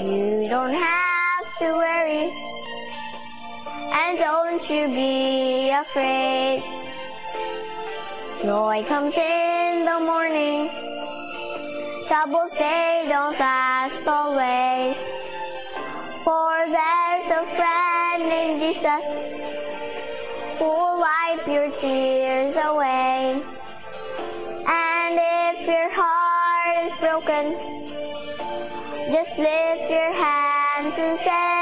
You don't have to worry. And don't you be afraid. Joy comes in the morning. Troubles they don't last always. For there's a friend named Jesus who'll wipe your tears away. And if your heart is broken, lift your hands and say,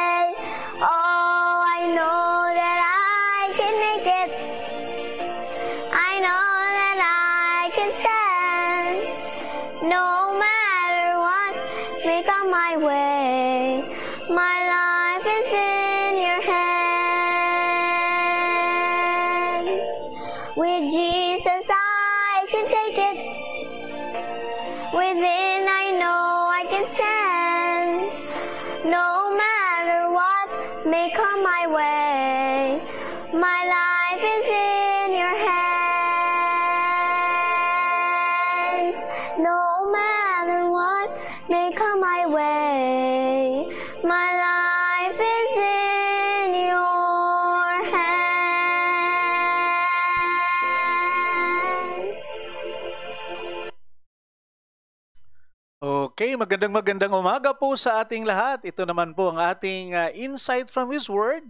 Okay, magandang magandang umaga po sa ating lahat. Ito naman po ang ating uh, insight from His Word.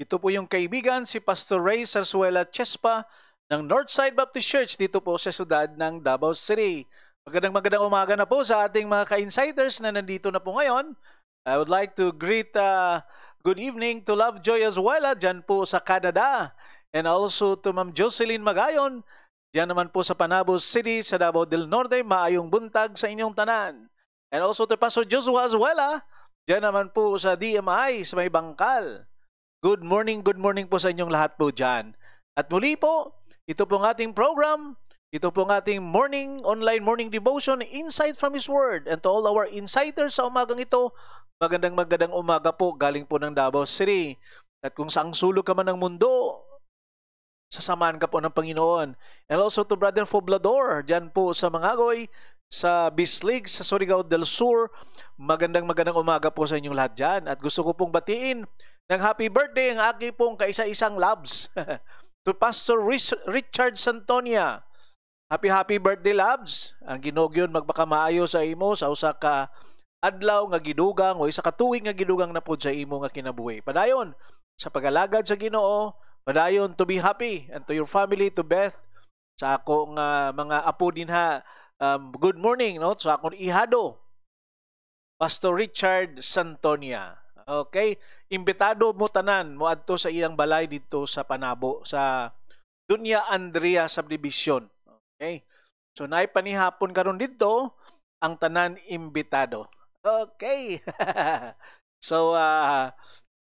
Ito po yung kaibigan si Pastor Ray Sarsuela Chespa ng Northside Baptist Church dito po sa siyudad ng Davao City. Magandang magandang umaga na po sa ating mga ka-insiders na nandito na po ngayon. I would like to greet uh, good evening to Lovejoy Azuela dyan po sa Canada and also to Ma'am Jocelyn Magayon Diyan naman po sa Panabos City sa Davao del Norte, maayong buntag sa inyong tanan. And also to Pastor Joshua Azuela, diyan naman po sa DMI sa may bangkal. Good morning, good morning po sa inyong lahat po dyan. At muli po, ito po ang ating program, ito po ang ating morning, online morning devotion, Insight from His Word. And to all our insiders sa umagang ito, magandang magandang umaga po galing po ng Davao City. At kung saang sulok ka man ng mundo, sasamahan ka po ng Panginoon. And also to Brother Foblador, dyan po sa Mangagoy, sa Bislig, sa Surigao del Sur. Magandang magandang umaga po sa inyong lahat dyan. At gusto ko pong batiin ng happy birthday ang aking pong kaisa-isang labs to Pastor Richard Santonia. Happy happy birthday labs. Ang ginogyon magpakamaayo sa imo sa usa ka adlaw nga gidugang o isa ka tuig nga gidugang na pod sa imo nga kinabuhi. Padayon sa pagalagad sa Ginoo, Padayon to be happy and to your family, to Beth, sa akong uh, mga apo din um, good morning, no? Sa akong ihado, Pastor Richard Santonia. Okay? Imbitado mo tanan mo adto sa iyang balay dito sa Panabo, sa Dunya Andrea Subdivision. Okay? So, naipanihapon karon dito, ang tanan imbitado. Okay. so, uh,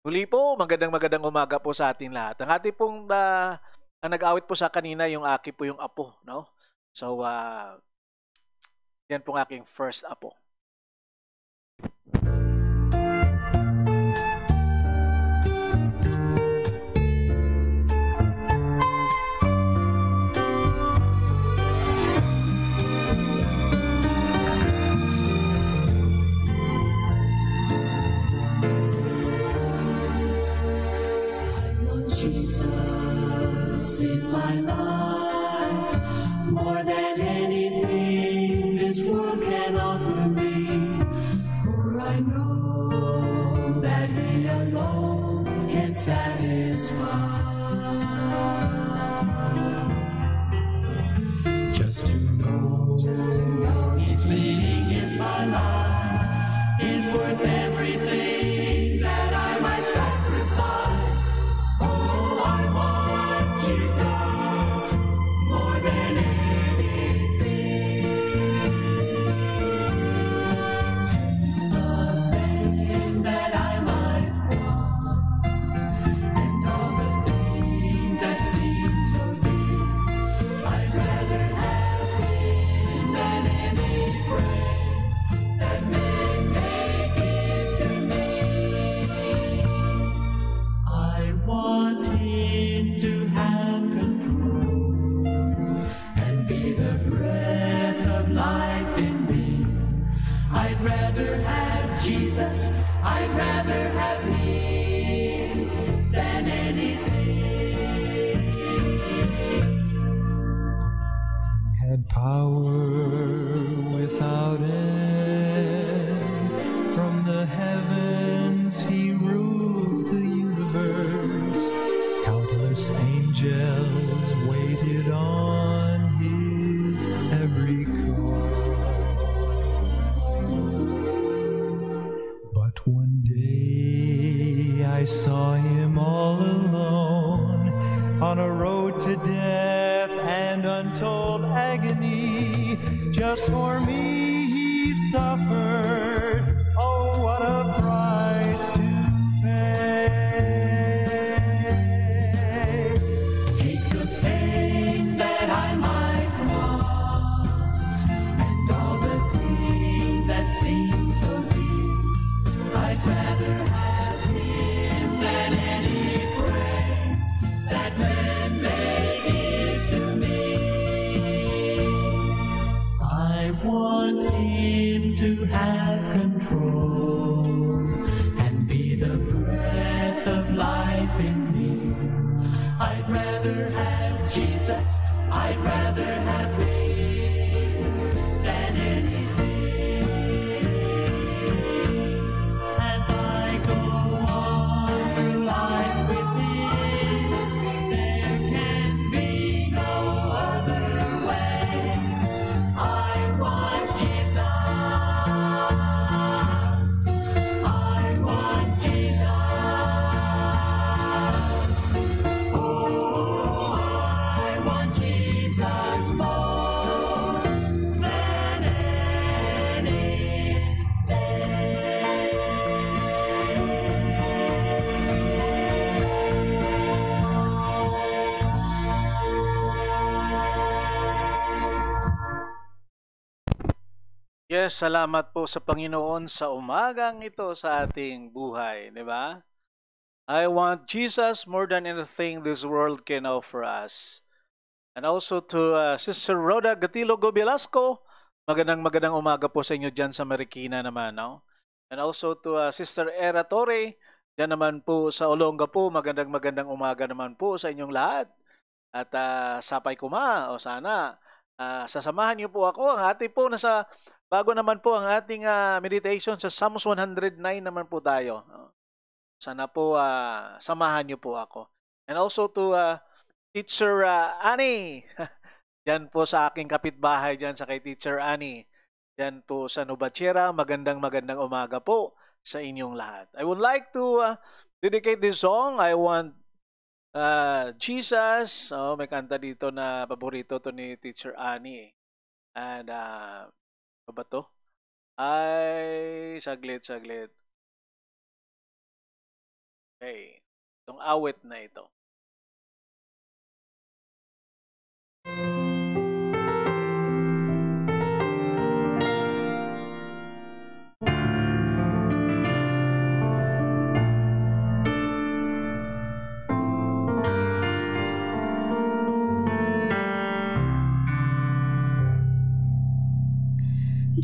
Muli po, magandang magandang umaga po sa ating lahat. Ang ating pong uh, ang nag-awit po sa kanina yung aki po yung apo, no? So uh, yan pong aking first apo. Jesus in my life, alone can. Just to know, just to know He's leading in my life is worth everything Yes, salamat po sa Panginoon sa umagang ito sa ating buhay, di ba? I want Jesus more than anything this world can offer us. And also to uh, Sister Rhoda Gatilogo Velasco, magandang magandang umaga po sa inyo dyan sa Marikina naman. No? And also to uh, Sister Era Torre, dyan naman po sa Olonga po, magandang magandang umaga naman po sa inyong lahat. At uh, sapay kuma, o sana, uh, sasamahan niyo po ako. Ang ating po nasa, bago naman po ang ating uh, meditation sa Psalms 109 naman po tayo. Sana po uh, samahan niyo po ako. And also to uh, Teacher uh, Annie. Diyan po sa aking kapitbahay diyan sa kay Teacher Annie. Diyan po sa Nubachera. Magandang magandang umaga po sa inyong lahat. I would like to uh, dedicate this song. I want uh, Jesus. Oh, may kanta dito na paborito to ni Teacher Annie. And uh, ano ba to? Ay, saglit, saglit. Okay. Itong awit na ito.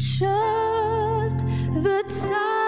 Just the time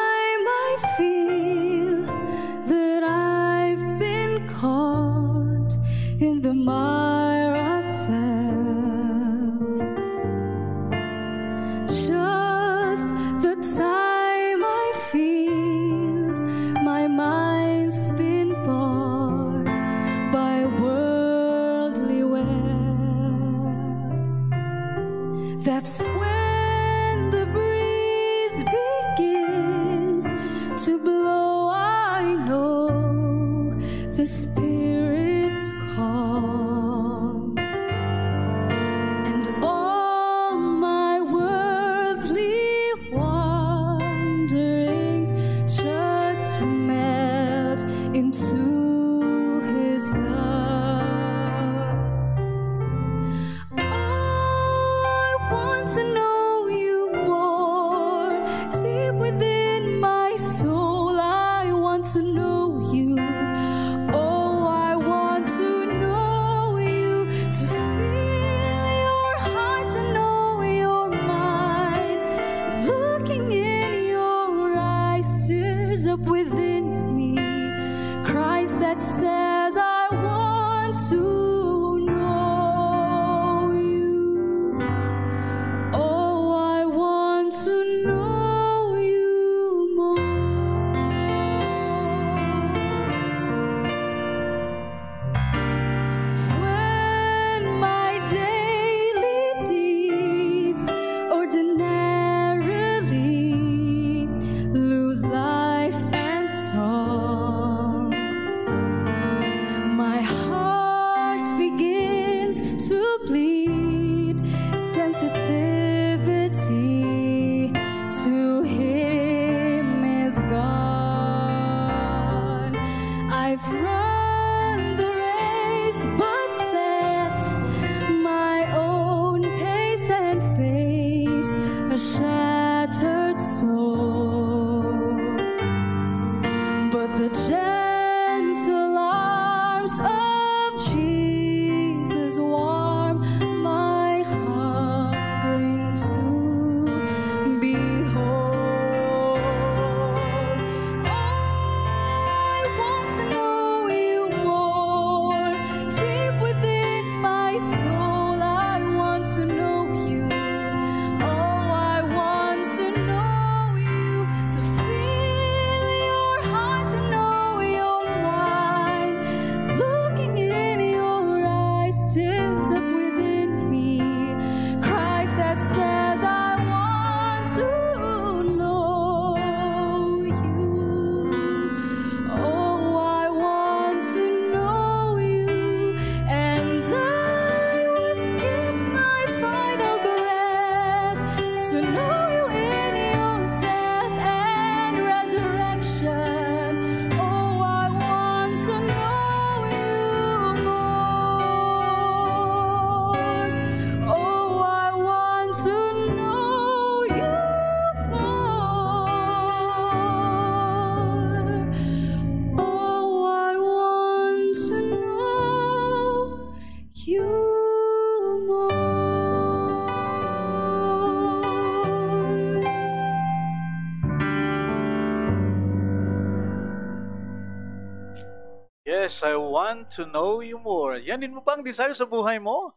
I want to know you more. Yan din mo pang desire sa buhay mo?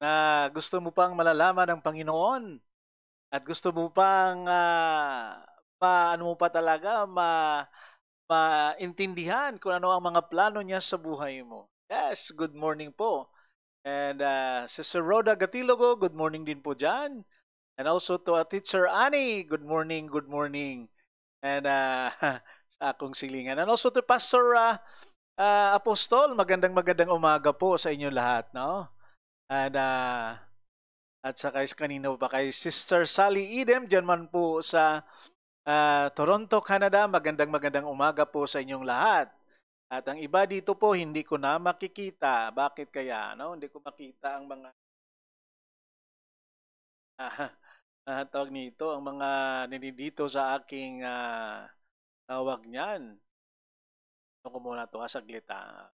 Na gusto mo pang malalaman ng Panginoon? At gusto mo pang ah, ma, ano mo pa talaga, ma, maintindihan kung ano ang mga plano niya sa buhay mo. Yes, good morning po. And uh, Sister Rhoda Gatilogo, good morning din po dyan. And also to uh, Teacher Annie, good morning, good morning. And uh, sa akong silingan. And also to Pastor uh, uh, Apostol, magandang magandang umaga po sa inyo lahat, no? And uh, at sa kanino pa kay Sister Sally Idem, dyan man po sa uh, Toronto, Canada. Magandang magandang umaga po sa inyong lahat. At ang iba dito po, hindi ko na makikita. Bakit kaya? No? Hindi ko makita ang mga ah, ah, tawag nito, ang mga ninidito sa aking ah, tawag niyan. Ko muna ito, saglit ah.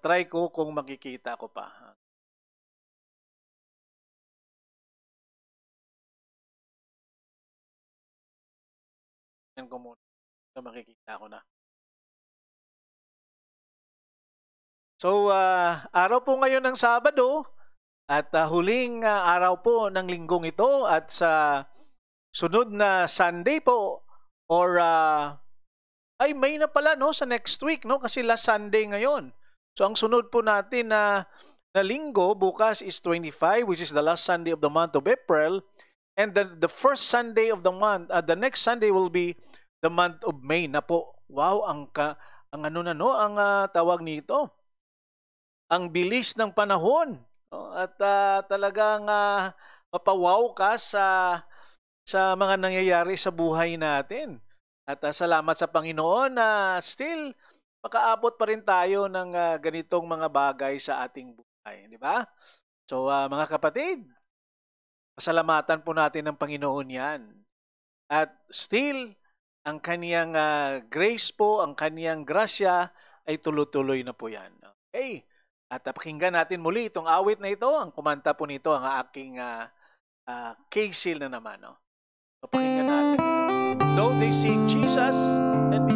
try ko kung makikita ko pa. Yan ko muna. Ito makikita ko na. So, ah, araw po ngayon ng Sabado at ah, huling ah, araw po ng linggong ito at sa sunod na Sunday po or ah, ay may na pala no sa next week no kasi last Sunday ngayon. So ang sunod po natin na na linggo bukas is 25 which is the last Sunday of the month of April and the the first Sunday of the month uh, the next Sunday will be the month of May na po. Wow, ang ka, ang ano na no, ang ah, tawag nito. Ang bilis ng panahon. no? At ah, talagang uh, mapawaw ka sa sa mga nangyayari sa buhay natin. At ah, salamat sa Panginoon na still makaabot pa rin tayo ng ah, ganitong mga bagay sa ating buhay, di ba? So ah, mga kapatid, pasalamatan po natin ng Panginoon 'yan. At still ang kaniyang ah, grace po, ang kaniyang grasya ay tuloy-tuloy na po 'yan. Okay? At ah, pakinggan natin muli itong awit na ito. Ang kumanta po nito ang aking uh, uh, K-seal na naman. No? So pakinggan natin. Though they seek Jesus and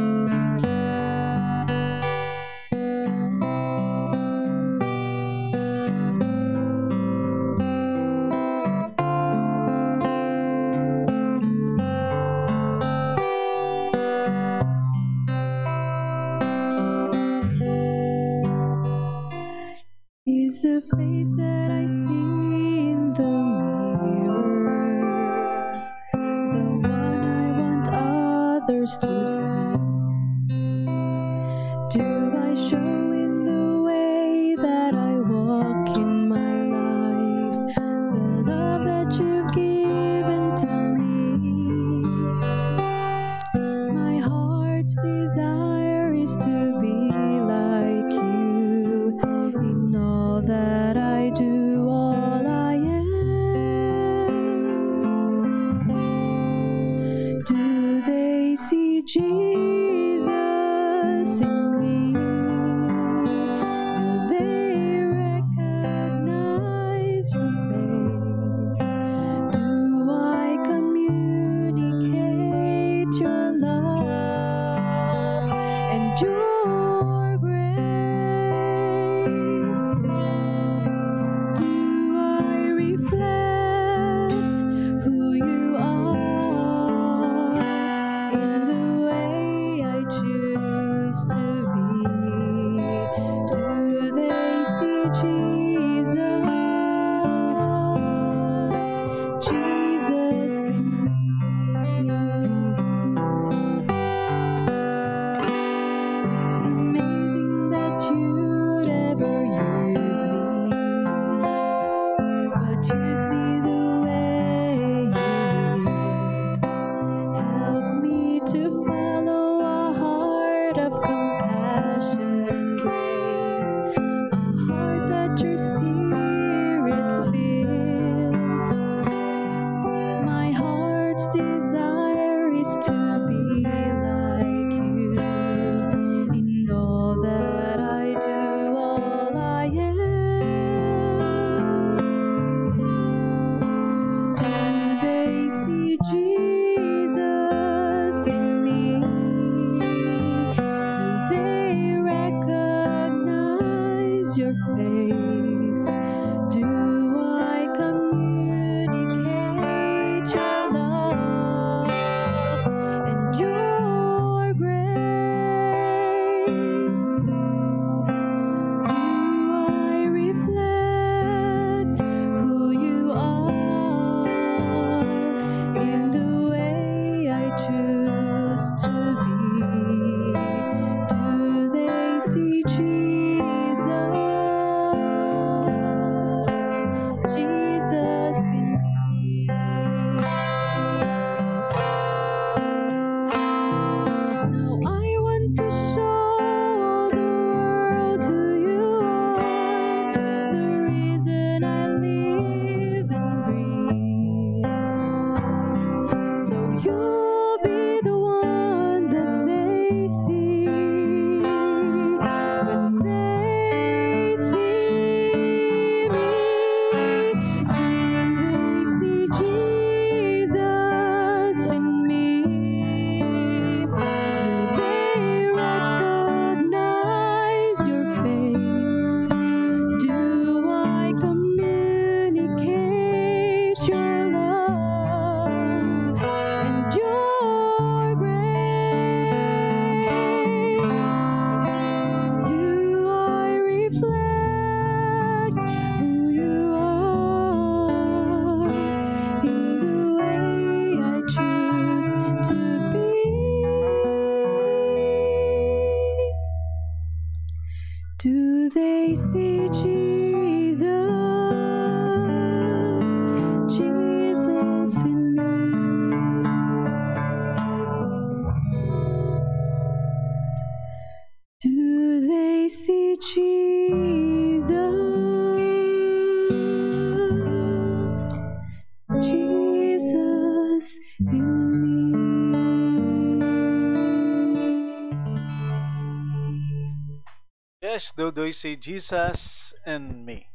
always say Jesus and me.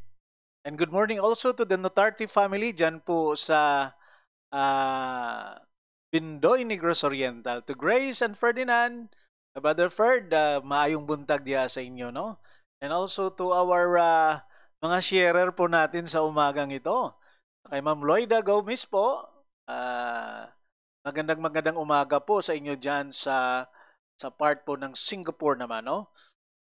And good morning also to the Notarte family dyan po sa uh, Bindoy Negros Oriental. To Grace and Ferdinand, Brother Ferd, uh, maayong buntag diya sa inyo, no? And also to our uh, mga sharer po natin sa umagang ito. Kay Ma'am Lloyda Gomez po, uh, magandang magandang umaga po sa inyo dyan sa, sa part po ng Singapore naman, no?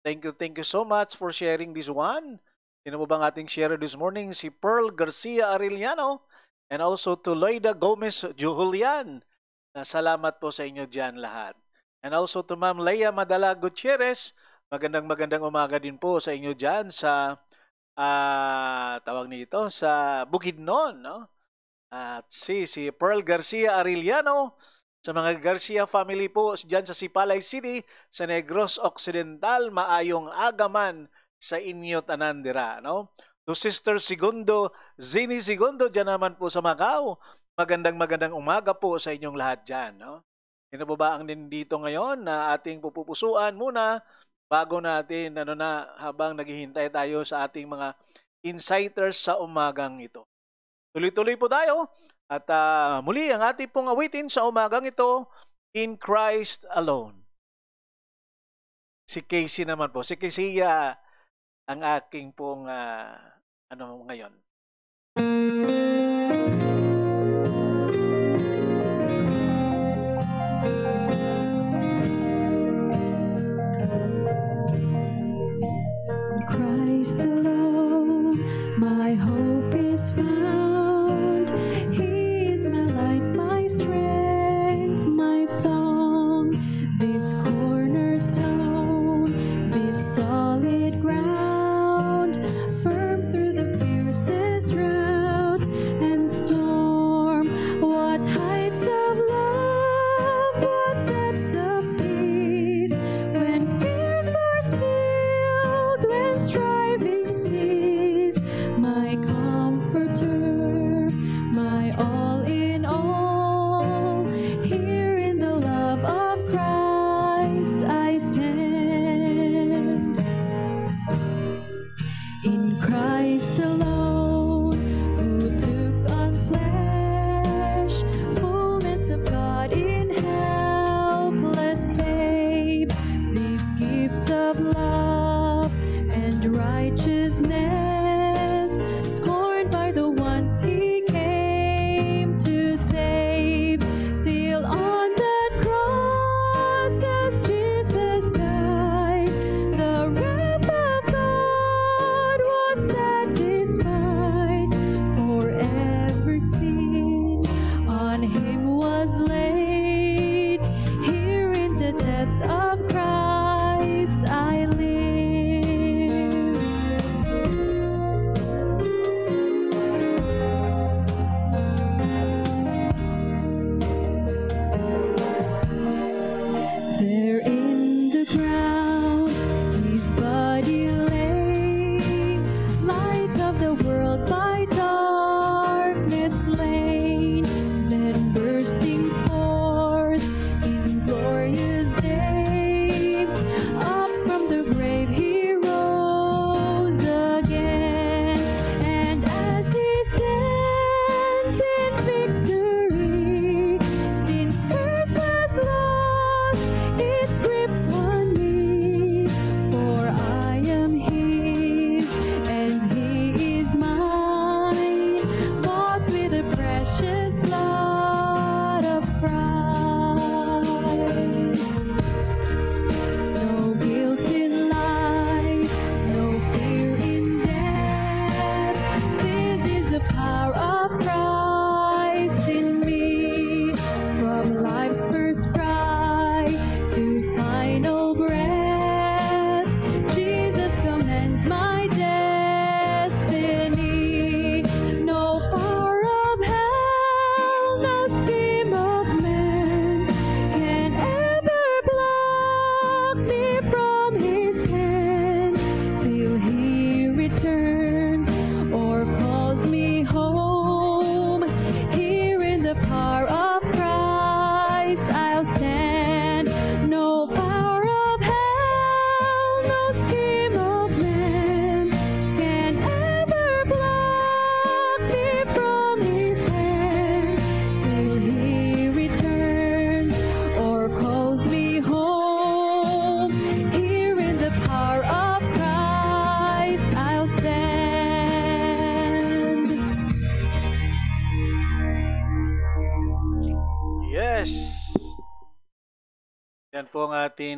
Thank you, thank you so much for sharing this one. Sino mo bang ating share this morning? Si Pearl Garcia Arellano and also to Loida Gomez Julian. Na salamat po sa inyo dyan lahat. And also to Ma'am Leia Madala Gutierrez. Magandang magandang umaga din po sa inyo dyan sa uh, tawag nito sa Bukidnon. No? At si, si Pearl Garcia Arellano sa mga Garcia family po dyan sa Sipalay City sa Negros Occidental, maayong agaman sa inyo tanandira, no? To Sister Segundo, Zini Segundo dyan naman po sa Macau. Magandang magandang umaga po sa inyong lahat dyan, no? Sino po ba ang nandito ngayon na ating pupupusuan muna bago natin ano na habang naghihintay tayo sa ating mga insighters sa umagang ito. Tuloy-tuloy po tayo at ah, muli ang ating pong awitin sa umagang ito in Christ alone. Si Casey naman po. Si Casey ah, ang aking pong ah, ano ngayon. In Christ I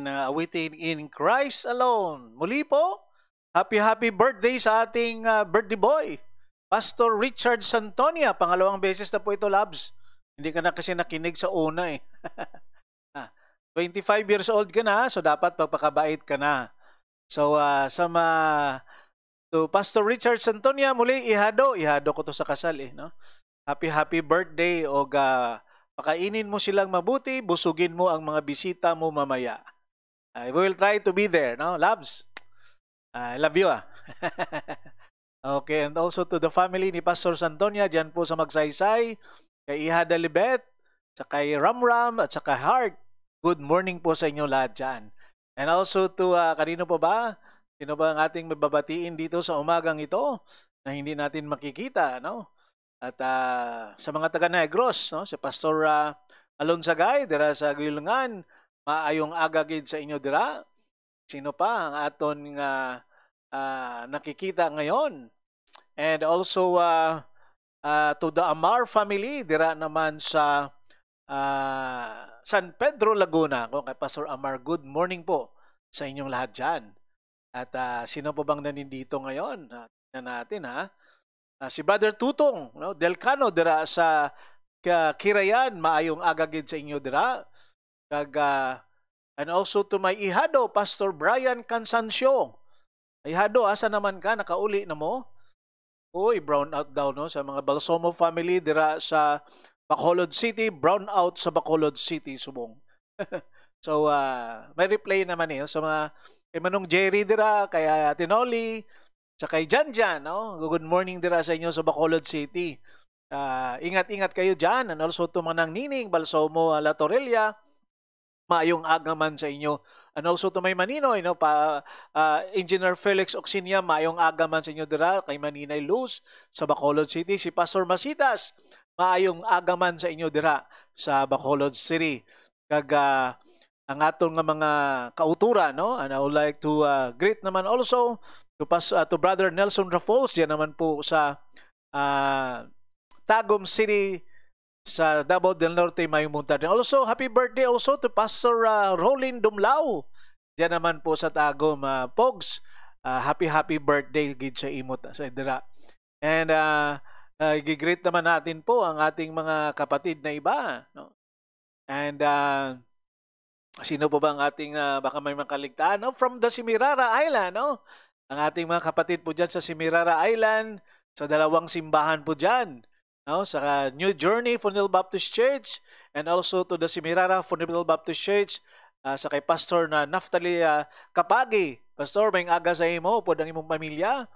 ating uh, awitin in Christ alone. Muli po, happy happy birthday sa ating uh, birthday boy, Pastor Richard Santonia. Pangalawang beses na po ito, Labs. Hindi ka na kasi nakinig sa una eh. Ah, 25 years old ka na, so dapat pagpakabait ka na. So ah, sa ma to Pastor Richard Santonia muli ihado, ihado ko to sa kasal eh, no? Happy happy birthday o ga pakainin mo silang mabuti, busugin mo ang mga bisita mo mamaya. I will try to be there, no? Loves. I love you ah. okay, and also to the family ni Pastor Santonia diyan po sa Magsaysay, kay Iha Dalibet, sa kay Ramram at sa kay Heart. Good morning po sa inyo lahat dyan. And also to, uh, kanino po ba? Sino ba ang ating mababatiin dito sa umagang ito na hindi natin makikita, no? At uh, sa mga taga Negros, no? Si Pastor uh, Alonsagay, dira sa Gilungan, maayong agagid sa inyo dira. Sino pa ang aton nga uh, nakikita ngayon? And also uh, uh, to the Amar family, dira naman sa uh, San Pedro, Laguna. Kung kay Pastor Amar, good morning po sa inyong lahat dyan. At uh, sino po bang nanindito ngayon? Uh, tingnan natin ha. Uh, si Brother Tutong, no? Delcano, dira sa uh, Kirayan, maayong agagid sa inyo dira. Kag, uh, and also to my ihado, Pastor Brian Cansancio. Ihado, asa naman ka? Nakauli na mo? Uy, brown out daw no sa mga Balsomo family dira sa Bacolod City, brown out sa Bacolod City, Subong. so, uh, may replay naman eh sa mga kay Manong Jerry dira, kay uh, Tinoli, sa kay Jan Jan, no? Good morning dira sa inyo sa Bacolod City. Uh, ingat-ingat kayo dyan. And also to Manang Nining, Balsomo, La Torrelia, maayong agaman sa inyo. And also to may Maninoy, no? pa, uh, Engineer Felix Oxinia, maayong agaman sa inyo dira, kay Maninay Luz sa Bacolod City. Si Pastor Masitas, maayong agaman sa inyo dira sa Bacolod City. Kag uh, ang atong nga mga kautura no and I would like to uh, greet naman also to pas uh, to brother Nelson Rafols diyan naman po sa uh, Tagum City sa Davao del Norte may munta din. Also happy birthday also to Pastor uh, Rolin Dumlao. Diyan naman po sa Tagum uh, Pogs. Uh, happy happy birthday gid sa imot sa dira. And uh, uh, gigreet naman natin po ang ating mga kapatid na iba. No? And uh, sino po ba ang ating uh, baka may makaligtaan? No? From the Simirara Island. No? Ang ating mga kapatid po dyan sa Simirara Island, sa dalawang simbahan po dyan. No? Sa New Journey Funeral Baptist Church and also to the Simirara Funeral Baptist Church uh, sa kay Pastor na Naftali uh, Kapagi. Pastor, may aga sa imo po ang imong pamilya.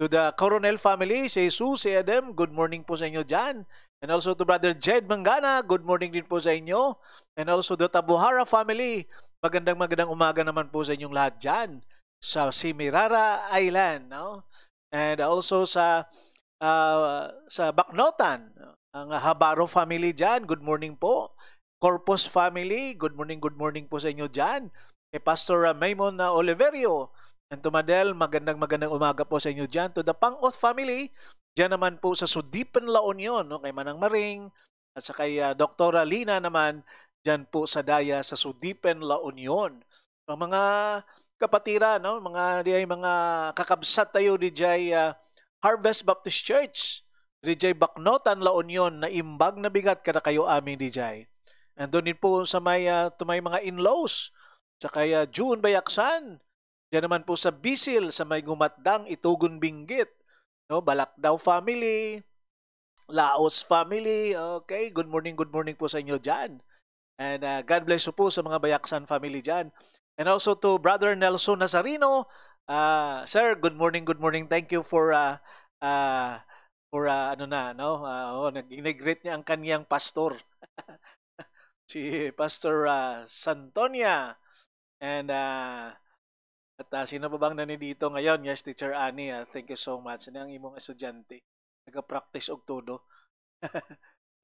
To the Coronel family, si Jesus, si Adam, good morning po sa inyo dyan. And also to Brother Jed Mangana, good morning din po sa inyo. And also the Tabuhara family, magandang magandang umaga naman po sa inyong lahat dyan sa Simirara Island. No? And also sa uh, sa Baknotan, ang Habaro family dyan, good morning po. Corpus family, good morning, good morning po sa inyo dyan. Kay Pastor Maymon Oliverio, And Tumadel, magandang magandang umaga po sa inyo dyan. To the Pangoth family, dyan naman po sa Sudipan La Union, no? kay Manang Maring, at sa kay uh, Dr. Lina naman, dyan po sa Daya sa Sudipan La Union. Ang mga kapatira, no? mga di mga kakabsat tayo di jay uh, Harvest Baptist Church, jay Baknotan La Union, na imbag na bigat kada kayo amin di jay. And doon din po sa may, uh, may mga in-laws, sa kay uh, June Bayaksan, Diyan naman po sa Bisil, sa may gumatdang Itugon Binggit. No, Balakdaw family, Laos family. Okay, good morning, good morning po sa inyo dyan. And uh, God bless you po sa mga Bayaksan family dyan. And also to Brother Nelson Nazarino. Uh, sir, good morning, good morning. Thank you for uh, uh, for uh, ano na, no? Uh, oh, nag-integrate niya ang kaniyang pastor. si Pastor uh, Santonia. And uh, at uh, sino pa bang nanindito ngayon? Yes, Teacher Annie. Uh, thank you so much. Ano ang imong estudyante? Nag-practice og todo.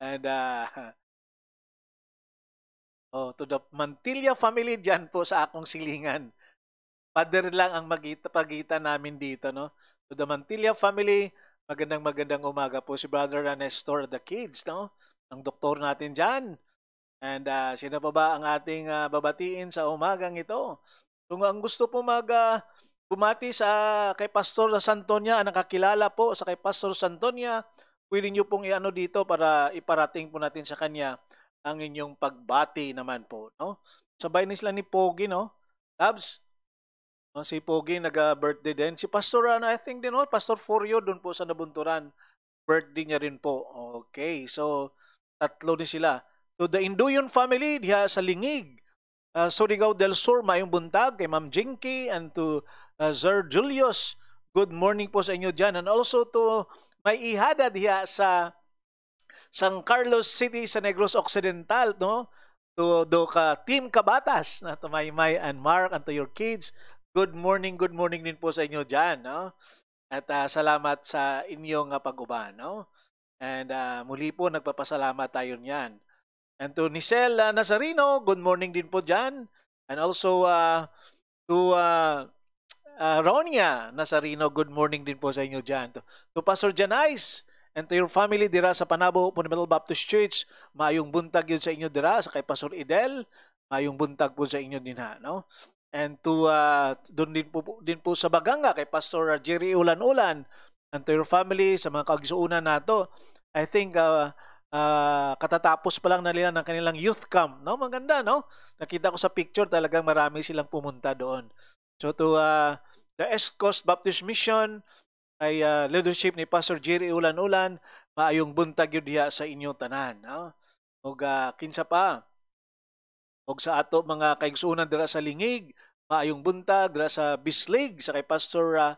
And uh, oh, to the Mantilla family dyan po sa akong silingan. Pader lang ang magita, pagitan namin dito. No? To the Mantilla family, magandang magandang umaga po si Brother Nestor the Kids. No? Ang doktor natin dyan. And uh, sino pa ba ang ating uh, babatiin sa umagang ito? Kung ang gusto po mag uh, bumati sa kay Pastor Santonia, ang nakakilala po sa kay Pastor Santonia, pwede nyo pong iano dito para iparating po natin sa kanya ang inyong pagbati naman po, no? Sabay ni sila ni Pogi, no? Labs, si Pogi nag-birthday din. Si Pastor, ano, I think din, no? Pastor Forio doon po sa Nabunturan. Birthday niya rin po. Okay, so tatlo ni sila. To the Induyon family, diha sa Lingig. Uh, Surigao del Sur, mayong buntag kay Ma'am Jinky and to uh, Sir Julius. Good morning po sa inyo dyan. And also to may ihada diha sa San Carlos City sa Negros Occidental, no? To do ka Team Kabatas na to Maymay and Mark and to your kids. Good morning, good morning din po sa inyo diyan, no? At ah, salamat sa inyong uh, pag-uban, no? And ah, muli po nagpapasalamat tayo niyan. And to Nicel ah, Nazarino, good morning din po diyan. And also ah, to ah, ah, Ronia Nazarino, good morning din po sa inyo diyan. To, to Pastor Janais, and to your family dira sa Panabo Fundamental Baptist Church. Maayong buntag yun sa inyo dira sa kay Pastor Idel. Maayong buntag po sa inyo din ha, no? And to uh, doon din po din po sa Baganga kay Pastor Jerry Ulan-Ulan and to your family sa mga kagisuunan nato. I think uh, uh, katatapos pa lang na nila ng kanilang youth camp, no? Maganda, no? Nakita ko sa picture talagang marami silang pumunta doon. So to uh, the East Coast Baptist Mission, ay uh, leadership ni Pastor Jerry Ulan-Ulan, maayong buntag yun diha sa inyong tanan. No? O uh, kinsa pa, o sa ato mga kaigsunan dira sa Lingig, maayong buntag dira sa Bislig, sa kay Pastor uh,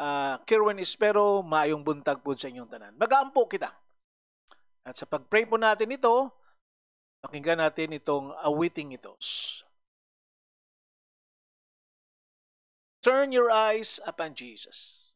uh, Kirwin Espero, maayong buntag po sa inyong tanan. Magaampo kita. At sa pag-pray po natin ito, pakinggan natin itong awiting itos. Turn your eyes upon Jesus.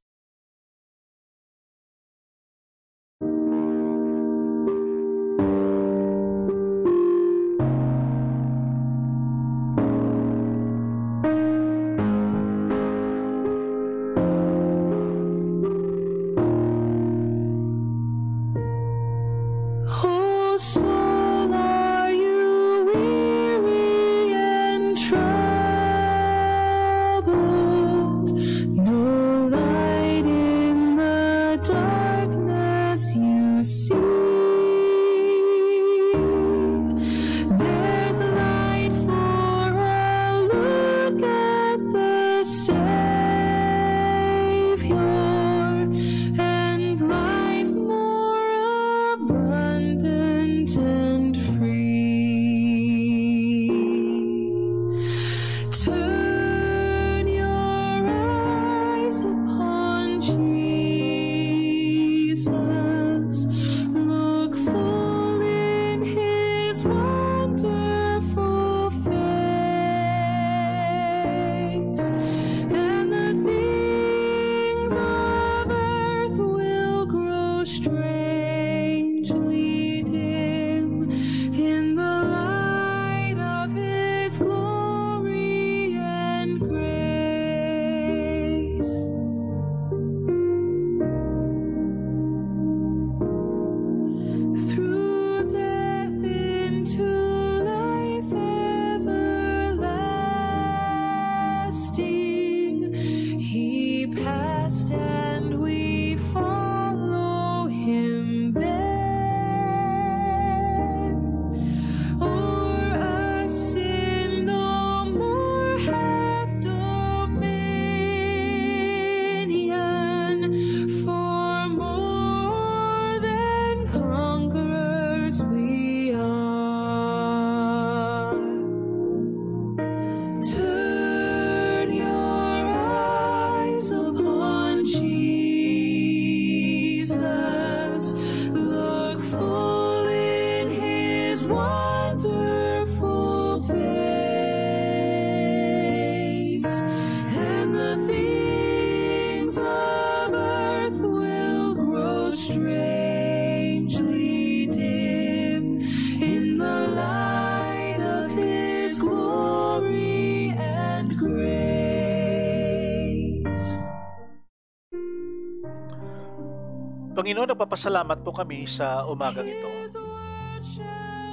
Panginoon, nagpapasalamat po kami sa umagang ito.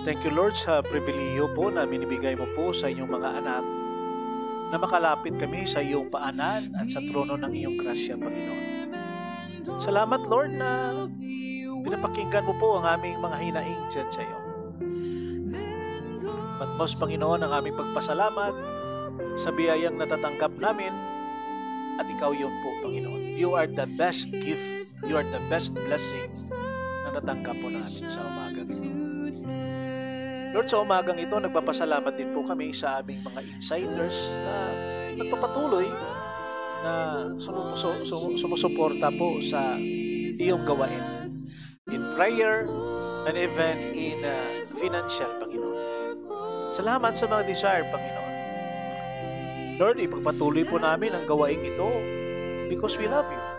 Thank you Lord sa pribiliyo po na binibigay mo po sa inyong mga anak na makalapit kami sa iyong paanan at sa trono ng iyong grasya, Panginoon. Salamat Lord na Pinapakinggan mo po ang aming mga hinaing dyan sa iyo. Patmos, Panginoon, ang aming pagpasalamat sa biyayang natatanggap namin at ikaw yun po, Panginoon. You are the best gift. You are the best blessing na natanggap po namin sa umagang ito. Lord, sa umagang ito, nagpapasalamat din po kami sa aming mga insiders na nagpapatuloy na sumusuporta po sa iyong gawain in prayer and even in uh, financial, Panginoon. Salamat sa mga desire, Panginoon. Lord, ipagpatuloy po namin ang gawain ito because we love you.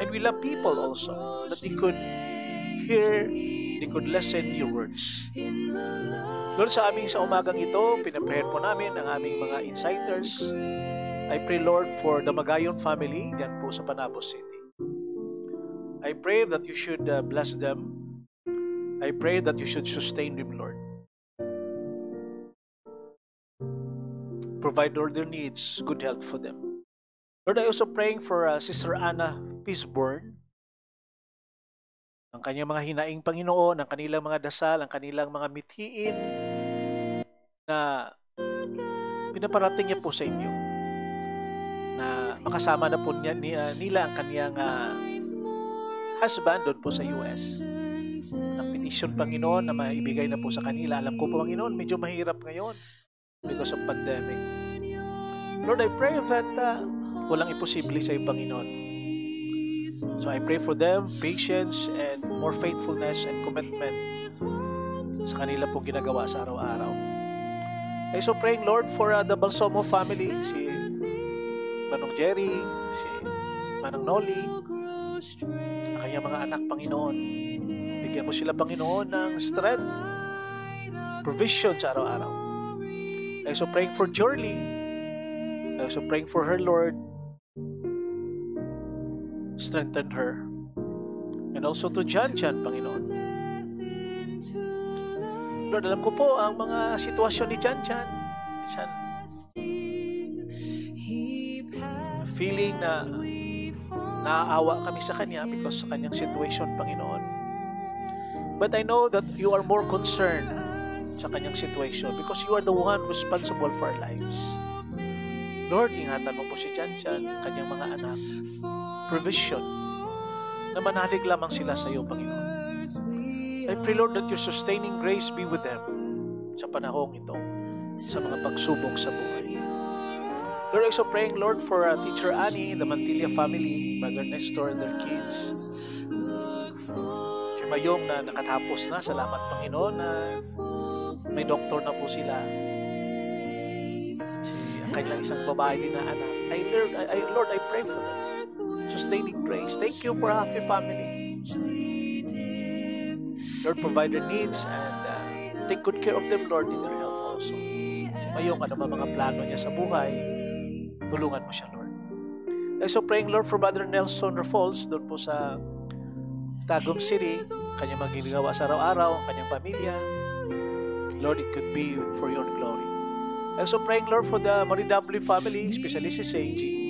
And we love people also that they could hear, they could listen your words. Lord, sa aming sa umagang ito, pinaprayer po namin ang aming mga insiders. I pray, Lord, for the Magayon family dyan po sa Panabos City. I pray that you should uh, bless them. I pray that you should sustain them, Lord. Provide all their needs, good health for them. Lord, I also praying for uh, Sister Anna Peaceborn. Ang kanyang mga hinaing Panginoon, ang kanilang mga dasal, ang kanilang mga mithiin na pinaparating niya po sa inyo na makasama na po niya, ni, uh, nila ang kanyang uh, husband doon po sa US. Ang petition Panginoon na maibigay na po sa kanila. Alam ko po Panginoon, medyo mahirap ngayon because of pandemic. Lord, I pray that uh, walang imposible sa iyo, Panginoon. So I pray for them, patience and more faithfulness and commitment sa kanila po ginagawa sa araw-araw. I so praying, Lord, for uh, the Balsomo family, si Manong Jerry, si Manong Noli, ang kanyang mga anak, Panginoon. Bigyan mo sila, Panginoon, ng strength, provision sa araw-araw. I so praying for Jorly. I so praying for her, Lord. Strengthen her. And also to Jan Jan, Panginoon. Lord, alam ko po ang mga sitwasyon ni Jan Jan. Minsan, feeling na naaawa kami sa kanya because sa kanyang situation, Panginoon. But I know that you are more concerned sa kanyang situation because you are the one responsible for our lives. Lord, ingatan mo po si Chan Chan, kanyang mga anak. Provision na manalig lamang sila sa iyo, Panginoon. I pray, Lord, that your sustaining grace be with them sa panahong ito, sa mga pagsubok sa buhay. Lord, also praying, Lord, for uh, Teacher Annie, the Mantilla family, Brother Nestor and their kids. Si Mayong na nakatapos na, salamat Panginoon na may doktor na po sila. Si ang kanilang isang babae din na anak. I, Lord, I, Lord, I pray for them. Sustaining grace. Thank you for happy family. Lord, provide their needs and uh, take good care of them, Lord, in their health also. Si Mayong, ano ba mga plano niya sa buhay, tulungan mo siya, Lord. I so praying, Lord, for Brother Nelson Raffles, doon po sa Tagum City, kanyang magigagawa sa araw-araw, ang kanyang pamilya. Lord, it could be for your glory. I also praying, Lord, for the Maridabli family, especially si Seiji,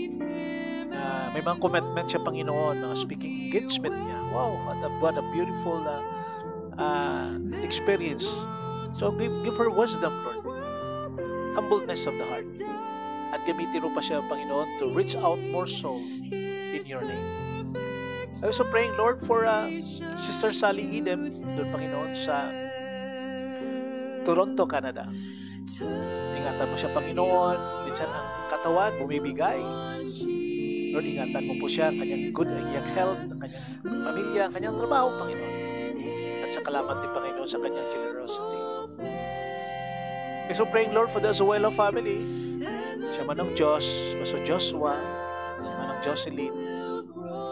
na may mga commitment siya, Panginoon, mga speaking engagement niya. Wow, what a, what a beautiful uh, uh, experience. So, give, give her wisdom, Lord. Humbleness of the heart. At gamitin mo pa siya, Panginoon, to reach out more soul in your name. I also praying, Lord, for uh, Sister Sally Idem, doon, Panginoon, sa Toronto, Canada. Ingatan mo siya, Panginoon. Minsan ang katawan, bumibigay. Lord, ingatan mo po siya, ang kanyang good, ang kanyang health, ang kanyang pamilya, ang kanyang trabaho, Panginoon. At sa kalamat din, Panginoon, sa kanyang generosity. And so praying, Lord, for the Azuela family. Si Manong Diyos, Paso Joshua, si Manong Jocelyn,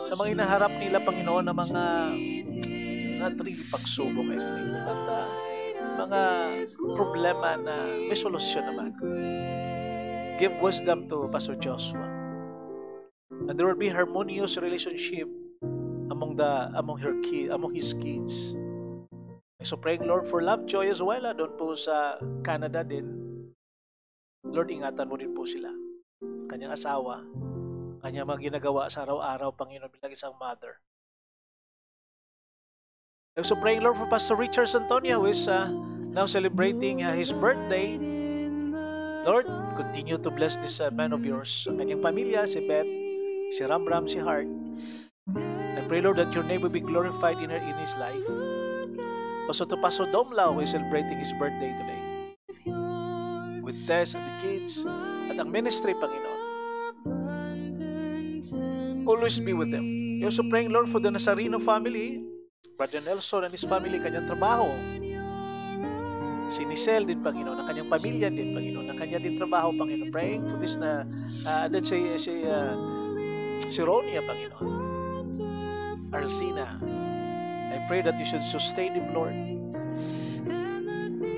sa mga inaharap nila, Panginoon, na mga not really pagsubok, I think, but uh, mga problema na may solusyon naman. Give wisdom to Pastor Joshua. And there will be harmonious relationship among the among her kid, among his kids. So praying Lord for love joy as well ah, doon po sa Canada din. Lord ingatan mo din po sila. Kanyang asawa, kanyang mga ginagawa sa araw-araw, Panginoon bilang isang mother. Also praying, Lord, for Pastor Richard Antonio, who is uh, now celebrating uh, his birthday. Lord, continue to bless this uh, man of yours. Ang kanyang pamilya, si Beth, si Ramram, si Hart. I pray, Lord, that your name will be glorified in, her, in his life. Also to Pastor Domla, who is celebrating his birthday today. With Tess and the kids, at ang ministry, Panginoon. Always be with them. You're also praying, Lord, for the Nazareno family, Brother Nelson and his family, kanyang trabaho. Si Nicel din, Panginoon, ang kanyang pamilya din, Panginoon, ang kanyang din trabaho, Panginoon. Praying for this na, uh, let's say, si, uh, si Ronia, Panginoon. Arsina. I pray that you should sustain them, Lord.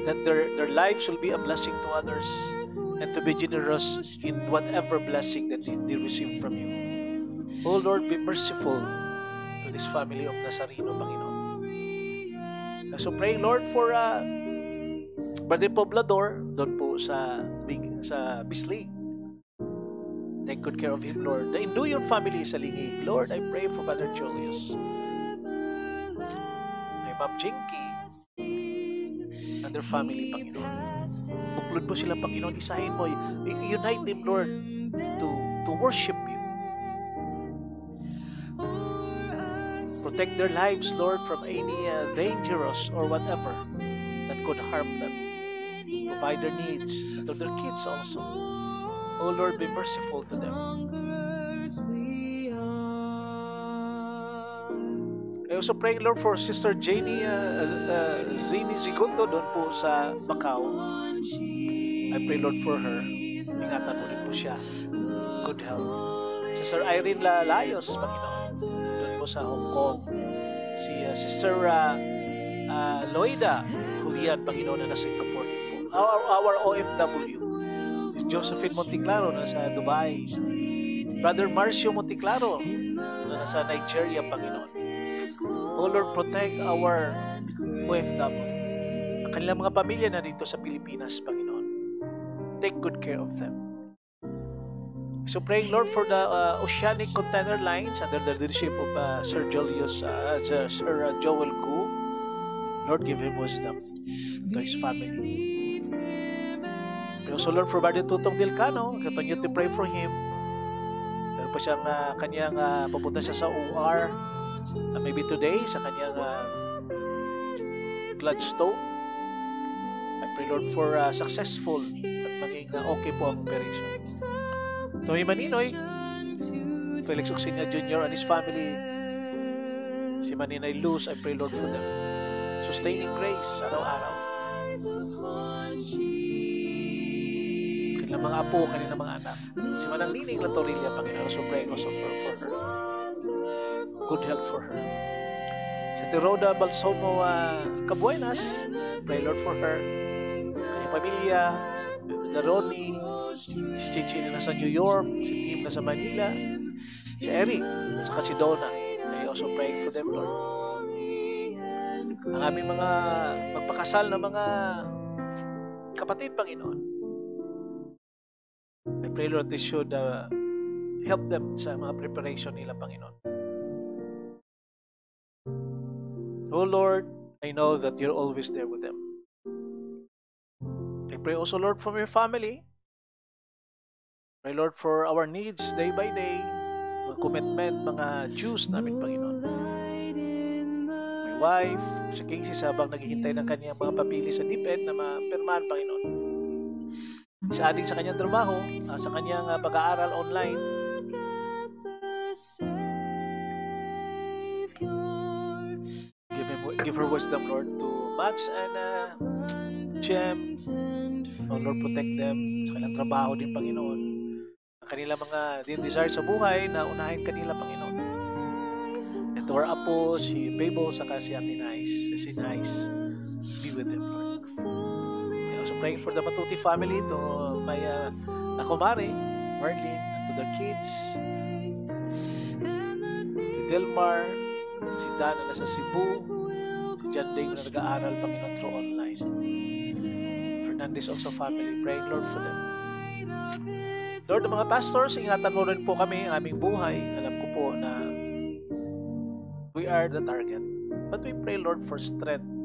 That their, their lives will be a blessing to others and to be generous in whatever blessing that they, receive from you. Oh Lord, be merciful to this family of Nazareno, Panginoon. So praying, Lord, for uh, Brother Poblador, doon po sa, sa Bisley. Take good care of him, Lord. The Induyon family sa Lingig. Lord, I pray for Brother Julius. Kay Ma'am Jinky. And their family, Panginoon. Buklod mo sila, Panginoon. Isahin mo. Unite them, Lord, to, to worship you. Protect their lives, Lord, from any uh, dangerous or whatever that could harm them. Provide their needs to their kids also. Oh Lord, be merciful to them. I also praying, Lord, for Sister Janie uh, uh, Zini Zigundo doon po sa Macau. I pray, Lord, for her. Ingatan mo rin po siya. Good health. Sister Irene Lalayos, Panginoon. Doon po sa Hong Kong. Si uh, Sister uh, uh, Loida Julian, Panginoon, na nasa Singapore din po. Our, our OFW. Josephine Monticlaro na sa Dubai. Brother Marcio Monticlaro na nasa Nigeria, Panginoon. Oh Lord, protect our OFW. Ang kanilang mga pamilya na dito sa Pilipinas, Panginoon. Take good care of them. So praying, Lord, for the uh, Oceanic Container Lines under the leadership of uh, Sir Julius, uh, Sir, Sir uh, Joel Gu. Lord, give him wisdom to his family. Pero so Lord, for Brother Tutong Dilcano, continue to pray for him. Meron pa siyang uh, kanyang uh, papunta siya sa OR uh, maybe today sa kanyang uh, bloodstone. I pray Lord for uh, successful at maging uh, okay po ang operation. Toy Maninoy, Felix Oxenia Jr. and his family, si Maninay Luz, I pray Lord for them. Sustaining grace araw-araw. Kanilang mga apo, kanilang mga anak. Si Manang Nining Latorilla, Panginoon, so praying also for, for her. Good health for her. Si Ate Rhoda Balsomo uh, Cabuenas, pray Lord for her. Kanyang pamilya, Ronnie, si Chichi na nasa New York, si Tim na sa Manila, si Eric, saka si Donna. I also praying for them, Lord. Ang aming mga magpakasal na mga kapatid, Panginoon. I pray, Lord, this should uh, help them sa mga preparation nila, Panginoon. Oh Lord, I know that you're always there with them. I pray also, Lord, from your family. Pray, Lord, for our needs day by day, mga commitment, mga dues namin, Panginoon. My wife, si Casey, habang naghihintay ng kanyang mga papili sa DepEd na mapirmahan, Panginoon. Si Ading sa kanyang trabaho, ah, sa kanyang ah, pag-aaral online, give, him, give her wisdom, Lord, to Max and uh, Jem. Oh Lord, protect them sa kanilang trabaho din, Panginoon. Ang kanilang mga din desire sa buhay na unahin kanila, Panginoon. And to our apo, si Babel, saka si Ate Nice, si Nice, be with them, Lord. Praying for the Matuti family, to my uh, nakumare, Marlene, and to their kids, si Delmar, si Dana na sa Cebu, si John Dave na nag-aaral, Panginoon, through online. Fernandez also family, praying, Lord, for them. Lord, mga pastors, ingatan mo rin po kami ang aming buhay. Alam ko po na we are the target. But we pray, Lord, for strength.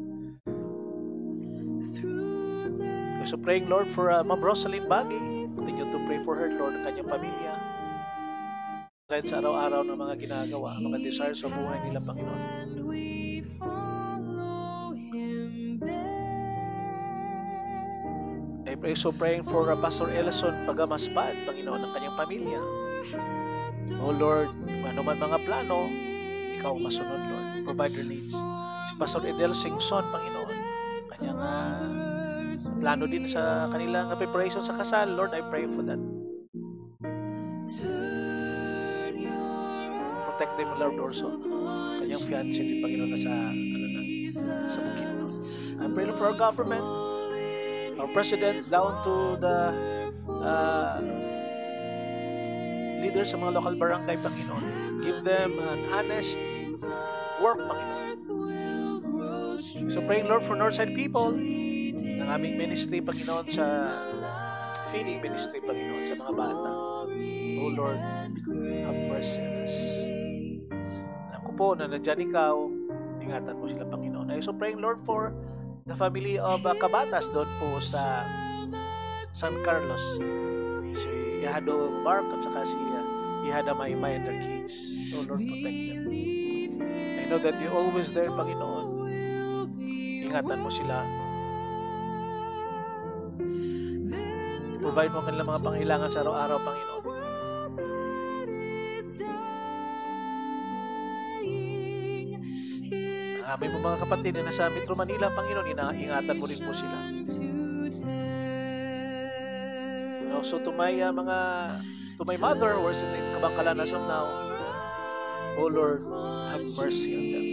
We're so praying, Lord, for uh, Ma'am Rosalind Baggy. Continue to pray for her, Lord, ang kanyang pamilya. Kahit sa araw-araw ng mga ginagawa, mga desires sa buhay nila, Panginoon. I pray so praying for uh, Pastor Ellison Pagamaspad, Panginoon, ng kanyang pamilya. O Lord, ano man mga plano, ikaw masunod, Lord. Provide their needs. Si Pastor Edel Singson, Panginoon, kanyang ah, plano din sa kanilang preparation sa kasal, Lord, I pray for that. Protect them, Lord, also. Kanyang fiancé din, Panginoon, na sa, ano na, sa bukid. I pray for our government, our president, down to the uh, leaders sa mga local barangay, Panginoon. Give them an honest work, Panginoon. So praying, Lord, for Northside people, aming ministry, Panginoon, sa feeding ministry, Panginoon, sa mga bata. Oh Lord, have mercy on us. Alam ko po na nandyan ikaw, ingatan mo sila, Panginoon. I also praying, Lord, for the family of uh, Kabatas doon po sa San Carlos. Si Ihado Mark at saka si uh, Ihada Maymay and their kids. Oh Lord, protect them. I know that you're always there, Panginoon. Ingatan mo sila. Provide mo ang kanilang mga pangailangan sa araw-araw, Panginoon. Ang aming mga kapatid na nasa Metro Manila, Panginoon, inaingatan mo rin po sila. And also to my uh, mga to my mother who is in Kabangkalan as of now. Oh Lord, have mercy on them.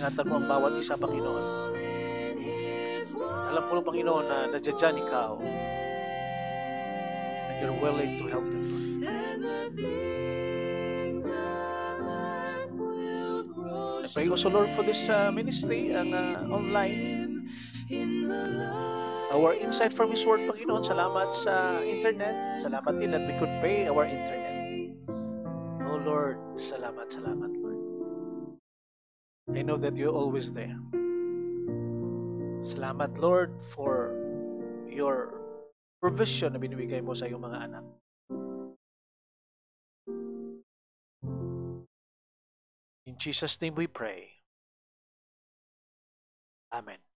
Ingatan mo ang bawat isa, Panginoon. Alam ko, Panginoon, na dyan ikaw. And you're willing to help them, Lord. I pray also, Lord, for this uh, ministry, ang uh, online. Our insight from His Word, Panginoon, salamat sa internet. Salamat din that we could pay our internet. Oh Lord, salamat, salamat, Lord. I know that you're always there. Salamat, Lord, for your provision na binibigay mo sa iyong mga anak. In Jesus' name we pray. Amen.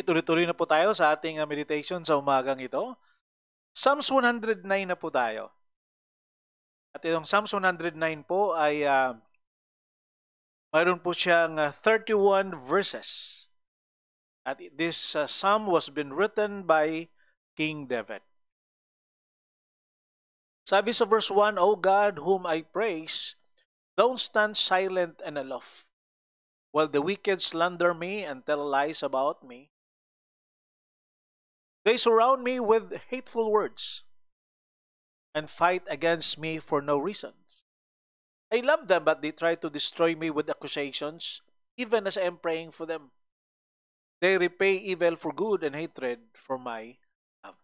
Okay, tuloy-tuloy na po tayo sa ating uh, meditation sa umagang ito. Psalms 109 na po tayo. At itong Psalms 109 po ay uh, mayroon po siyang uh, 31 verses. At this uh, psalm was been written by King David. Sabi sa verse 1, O God, whom I praise, don't stand silent and aloof, while the wicked slander me and tell lies about me. They surround me with hateful words and fight against me for no reason. I love them, but they try to destroy me with accusations, even as I am praying for them. They repay evil for good and hatred for my love.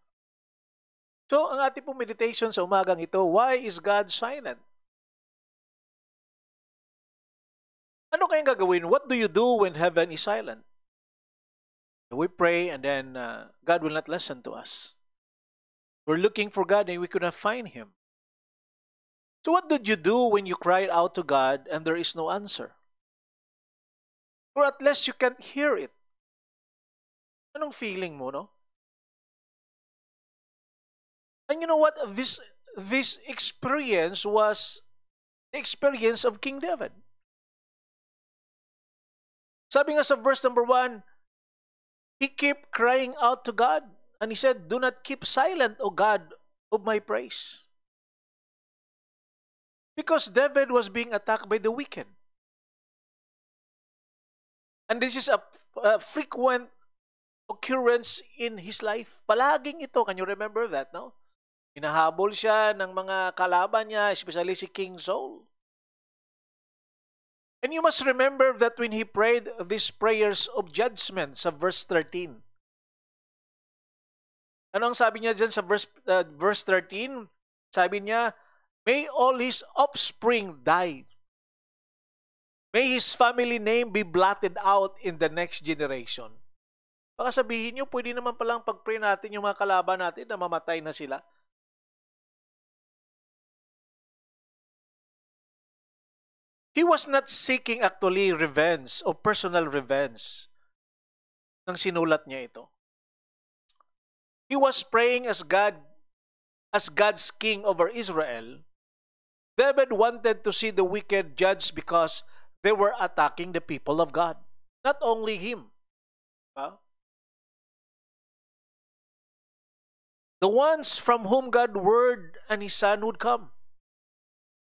So, ang ating pong meditation sa umagang ito, why is God silent? Ano kayang gagawin? What do you do when heaven is silent? We pray and then uh, God will not listen to us. We're looking for God and we could not find Him. So, what did you do when you cried out to God and there is no answer? Or at least you can't hear it. Anong feeling mo, no? And you know what? This, this experience was the experience of King David. Sabi nga sa verse number 1, he kept crying out to God and he said, Do not keep silent, O God of my praise. Because David was being attacked by the wicked. And this is a, a frequent occurrence in his life. Palaging ito. Can you remember that, no? Hinahabol siya ng mga kalaban niya, especially si King Saul. And you must remember that when he prayed these prayers of judgment sa verse 13. Ano ang sabi niya dyan sa verse, uh, verse 13? Sabi niya, May all his offspring die. May his family name be blotted out in the next generation. Baka sabihin niyo, pwede naman palang pag-pray natin yung mga kalaban natin na mamatay na sila. He was not seeking actually revenge o personal revenge nang sinulat niya ito. He was praying as God as God's king over Israel. David wanted to see the wicked judged because they were attacking the people of God. Not only him. Huh? The ones from whom God word and his son would come.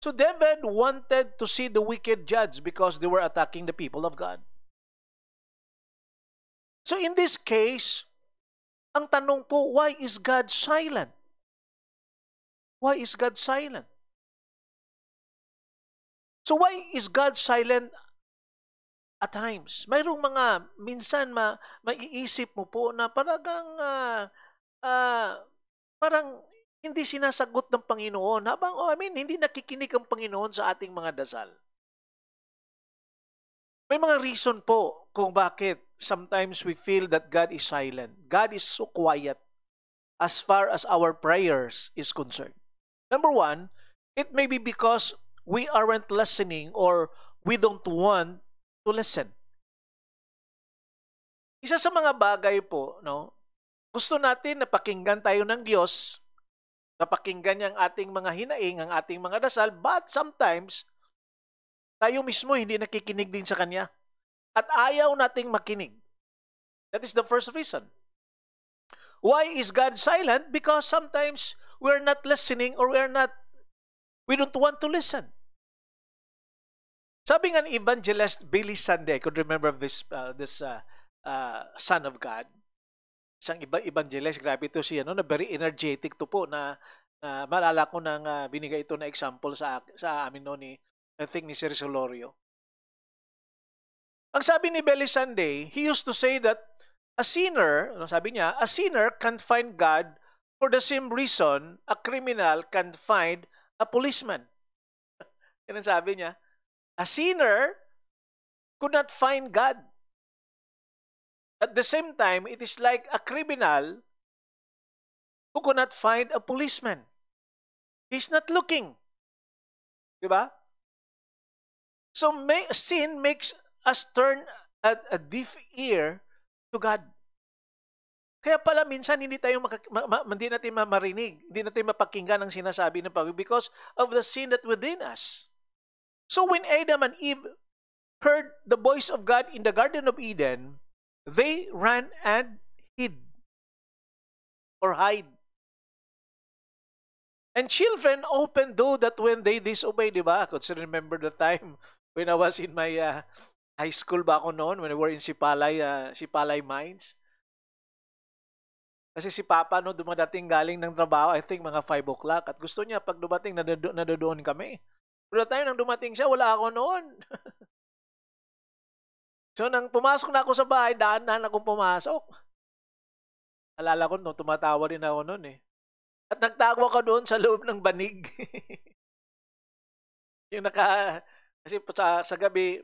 So David wanted to see the wicked judged because they were attacking the people of God. So in this case, ang tanong po, why is God silent? Why is God silent? So why is God silent at times? Mayroong mga minsan ma, maiisip mo po na paragang uh, uh, parang hindi sinasagot ng Panginoon habang oh, I mean hindi nakikinig ang Panginoon sa ating mga dasal. May mga reason po kung bakit sometimes we feel that God is silent. God is so quiet as far as our prayers is concerned. Number one, it may be because we aren't listening or we don't want to listen. Isa sa mga bagay po, no, gusto natin na pakinggan tayo ng Diyos, napakinggan niya ang ating mga hinaing, ang ating mga dasal, but sometimes, tayo mismo hindi nakikinig din sa Kanya. At ayaw nating makinig. That is the first reason. Why is God silent? Because sometimes we're not listening or we're not, we don't want to listen. Sabi ni evangelist Billy Sunday, I could remember this, uh, this uh, uh, son of God, isang iba evangelist, grabe to siya, no, na very energetic to po na, na maalala ko nang ah, binigay ito na example sa sa amin no ni I think ni Sir Solorio. Ang sabi ni Belly Sunday, he used to say that a sinner, ano sabi niya, a sinner can't find God for the same reason a criminal can't find a policeman. Yan ang sabi niya. A sinner could not find God. At the same time, it is like a criminal who could not find a policeman. He's not looking. Diba? So may, sin makes us turn a, a deaf ear to God. Kaya pala minsan hindi tayo makak- ma- ma- hindi natin ma- marinig, hindi natin mapakinggan ang sinasabi ng Panginoon because of the sin that within us. So when Adam and Eve heard the voice of God in the Garden of Eden, they ran and hid or hide. And children often do that when they disobey, di ba? I remember the time when I was in my uh, high school ba ako noon, when we were in Sipalay, uh, Sipalay Mines. Kasi si Papa, no, dumadating galing ng trabaho, I think mga 5 o'clock. At gusto niya, pag dumating, nadodoon kami. Pero tayo nang dumating siya, wala ako noon. so, nang pumasok na ako sa bahay, daan-daan akong pumasok. Alala ko, no, tumatawa rin ako noon eh. At nagtago ako doon sa loob ng banig. yung naka, kasi sa, sa gabi,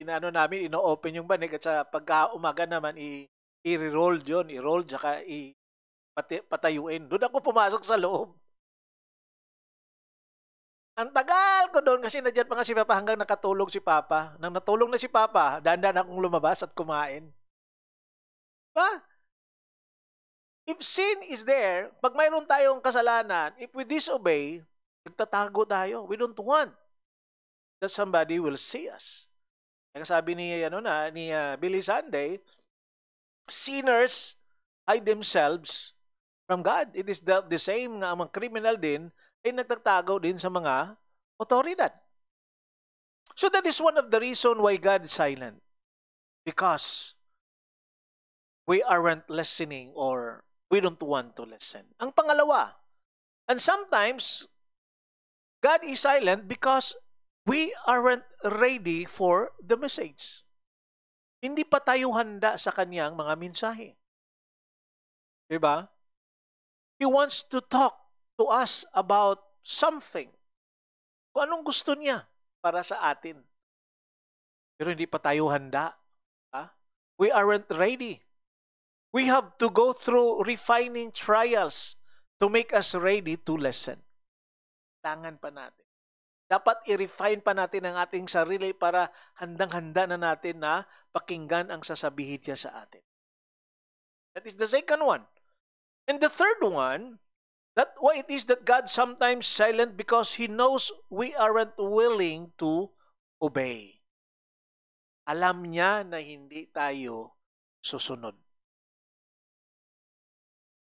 inaano namin, ino-open yung banig at sa pagka umaga naman, i, i-roll yun, i-roll, tsaka i, pati, patayuin. Doon ako pumasok sa loob. Ang tagal ko doon kasi nandiyan pa nga si Papa hanggang nakatulog si Papa. Nang natulog na si Papa, dahan-dahan akong lumabas at kumain. Ba? If sin is there, pag mayroon tayong kasalanan, if we disobey, nagtatago tayo. We don't want that somebody will see us. Kaya sabi ni ano na ni uh, Billy Sunday, sinners hide themselves from God. It is the, the same nga mga criminal din ay nagtatago din sa mga otoridad. So that is one of the reason why God is silent. Because we aren't listening or we don't want to listen. Ang pangalawa, and sometimes God is silent because we aren't ready for the message. Hindi pa tayo handa sa kanyang mga mensahe. Diba? He wants to talk to us about something. Kung anong gusto niya para sa atin. Pero hindi pa tayo handa. Ha? We aren't ready. We have to go through refining trials to make us ready to listen. Kailangan pa natin. Dapat i-refine pa natin ang ating sarili para handang-handa na natin na pakinggan ang sasabihin niya sa atin. That is the second one. And the third one, that why it is that God sometimes silent because He knows we aren't willing to obey. Alam niya na hindi tayo susunod.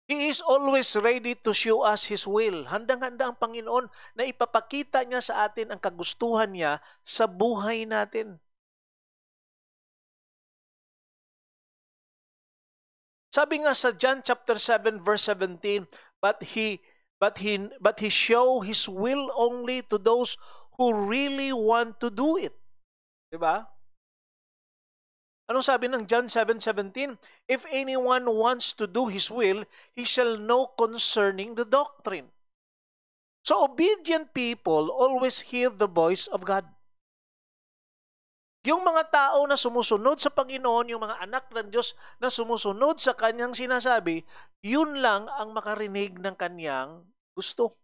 He is always ready to show us His will. Handang-handa ang Panginoon na ipapakita niya sa atin ang kagustuhan niya sa buhay natin. Sabi nga sa John chapter 7 verse 17, but he but he but he show his will only to those who really want to do it. 'Di ba? Anong sabi ng John 7:17? If anyone wants to do his will, he shall know concerning the doctrine. So obedient people always hear the voice of God. Yung mga tao na sumusunod sa Panginoon, yung mga anak ng Diyos na sumusunod sa kanyang sinasabi, yun lang ang makarinig ng kanyang gusto.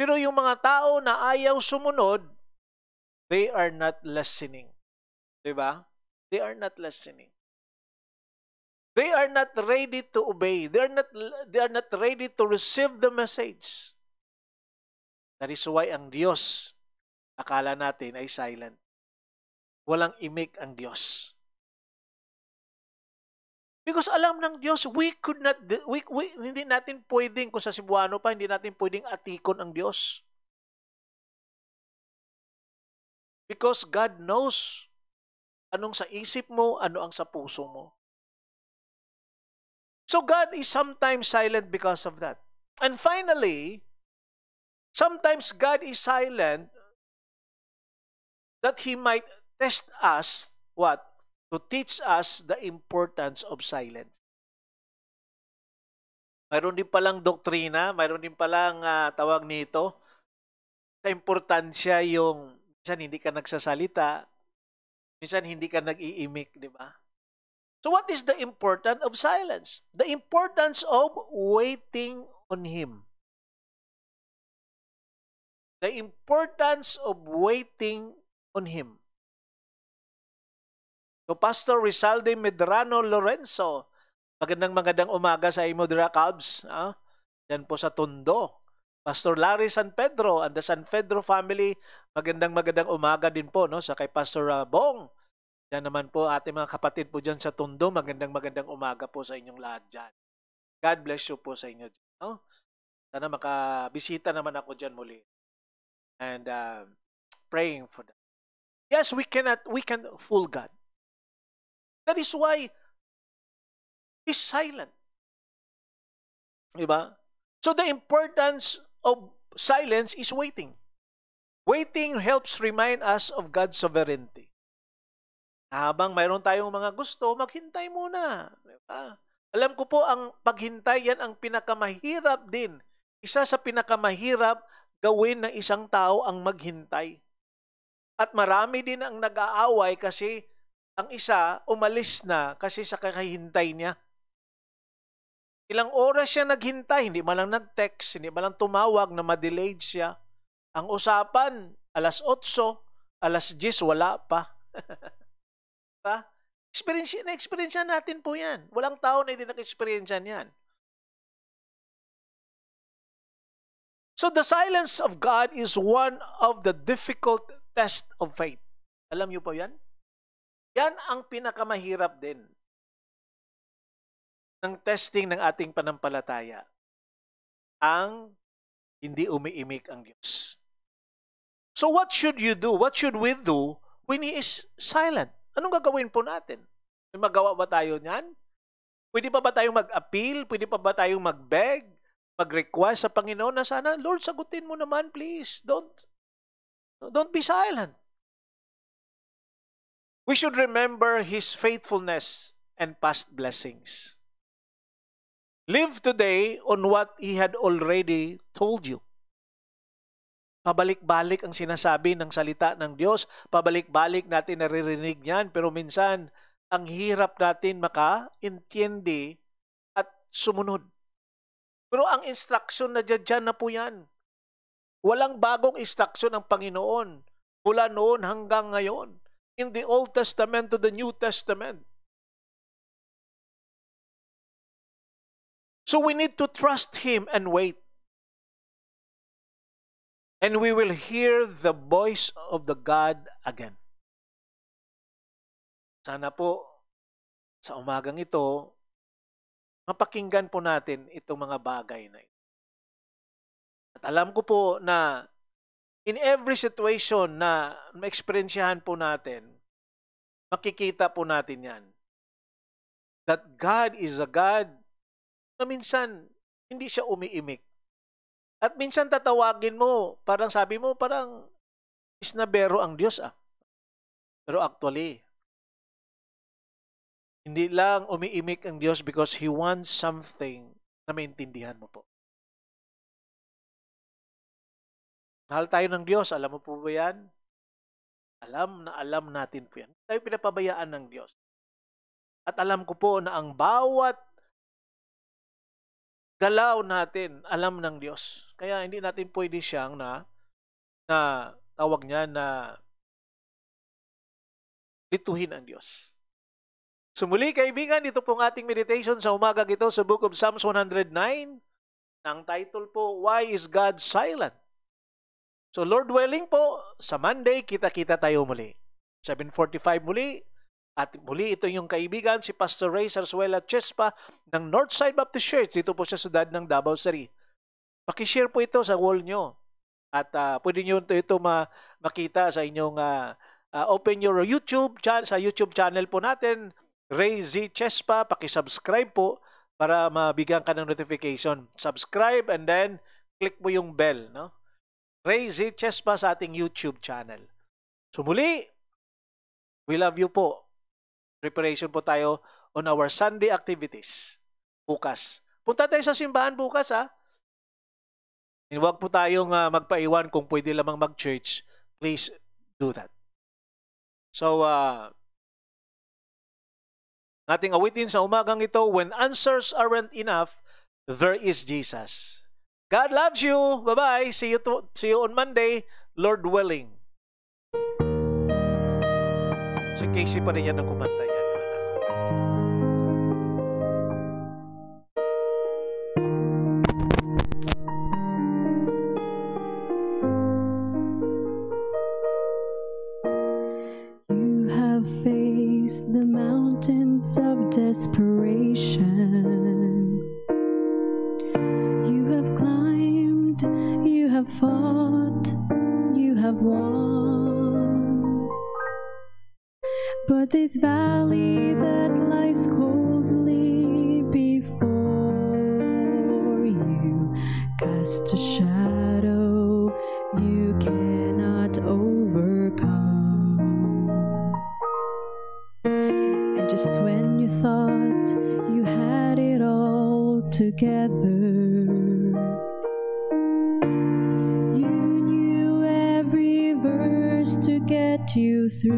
Pero yung mga tao na ayaw sumunod, they are not listening. ba? They are not listening. They are not ready to obey. They are not they are not ready to receive the message. That is why ang Diyos akala natin ay silent. Walang imik ang Diyos. Because alam ng Diyos, we could not, we, we, hindi natin pwedeng, kung sa Cebuano pa, hindi natin pwedeng atikon ang Diyos. Because God knows anong sa isip mo, ano ang sa puso mo. So God is sometimes silent because of that. And finally, sometimes God is silent that He might test us, what? To teach us the importance of silence. Mayroon din palang doktrina, mayroon din palang ah, tawag nito, sa importansya yung minsan hindi ka nagsasalita, minsan hindi ka nag-iimik, di ba? So what is the importance of silence? The importance of waiting on Him. The importance of waiting on Him. So Pastor Rizalde Medrano Lorenzo, magandang magandang umaga sa imo dira Cubs. Ah? Yan po sa Tondo. Pastor Larry San Pedro and the San Pedro family, magandang magandang umaga din po no sa kay Pastor ah, Bong. Yan naman po ating mga kapatid po dyan sa Tondo, magandang magandang umaga po sa inyong lahat dyan. God bless you po sa inyo. dyan, No? Sana makabisita naman ako dyan muli. And uh, praying for them. Yes, we cannot, we can fool God. That is why He's silent. Diba? So the importance of silence is waiting. Waiting helps remind us of God's sovereignty. Habang mayroon tayong mga gusto, maghintay muna. Diba? Alam ko po, ang paghintay yan ang pinakamahirap din. Isa sa pinakamahirap gawin ng isang tao ang maghintay. At marami din ang nag-aaway kasi ang isa umalis na kasi sa kakahintay niya. Ilang oras siya naghintay, hindi man lang nag-text, hindi man lang tumawag na ma-delayed siya. Ang usapan, alas 8, alas 10, wala pa. diba? Experience, na-experience natin po yan. Walang tao na hindi nag-experience yan. So the silence of God is one of the difficult test of faith. Alam niyo po yan? Yan ang pinakamahirap din ng testing ng ating panampalataya. Ang hindi umiimik ang Diyos. So what should you do? What should we do when He is silent? Anong gagawin po natin? May magawa ba tayo niyan? Pwede pa ba tayong mag-appeal? Pwede pa ba tayong mag-beg? Mag-request sa Panginoon na sana, Lord, sagutin mo naman, please. Don't, don't be silent. We should remember His faithfulness and past blessings. Live today on what He had already told you. Pabalik-balik ang sinasabi ng salita ng Diyos. Pabalik-balik natin naririnig yan. Pero minsan, ang hirap natin maka-intindi at sumunod. Pero ang instruction na dyan, na po yan. Walang bagong instruction ng Panginoon mula noon hanggang ngayon. In the Old Testament to the New Testament. So we need to trust Him and wait. And we will hear the voice of the God again. Sana po sa umagang ito, mapakinggan po natin itong mga bagay na ito. At alam ko po na in every situation na ma-experiensyahan po natin, makikita po natin yan. That God is a God na minsan hindi siya umiimik. At minsan tatawagin mo, parang sabi mo, parang isnabero ang Diyos ah. Pero actually, hindi lang umiimik ang Diyos because He wants something na maintindihan mo po. Mahal tayo ng Diyos, alam mo po ba yan? Alam na alam natin po yan. Tayo pinapabayaan ng Diyos. At alam ko po na ang bawat galaw natin, alam ng Diyos. Kaya hindi natin pwede siyang na, na tawag niya na lituhin ang Diyos. So kaibigan, ito pong ating meditation sa umagang ito sa Book of Psalms 109. Ang title po, Why is God Silent? So Lord willing po, sa Monday, kita-kita tayo muli. 7.45 muli. At muli ito yung kaibigan, si Pastor Ray Sarsuela Chespa ng Northside Baptist Church. Dito po siya sa dad ng Davao City. Pakishare po ito sa wall nyo. At uh, pwede nyo ito, ito ma- makita sa inyong uh, uh, open your YouTube, cha- sa YouTube channel po natin, Ray Z Chespa. Pakisubscribe po para mabigyan ka ng notification. Subscribe and then click mo yung bell, no? Ray Z Chespa sa ating YouTube channel. So muli, we love you po. Preparation po tayo on our Sunday activities. Bukas. Punta tayo sa simbahan bukas, ha? And huwag po tayong ah, magpaiwan kung pwede lamang mag-church. Please do that. So, uh, ating awitin sa umagang ito, when answers aren't enough, there is Jesus. God loves you. Bye-bye. See you, to, see you on Monday, Lord willing. Si Casey pa rin yan ang kumanta yan. You have faced the mountains of desperation. But this valley that lies coldly before you casts a shadow you cannot overcome. And just when you thought you had it all together, through.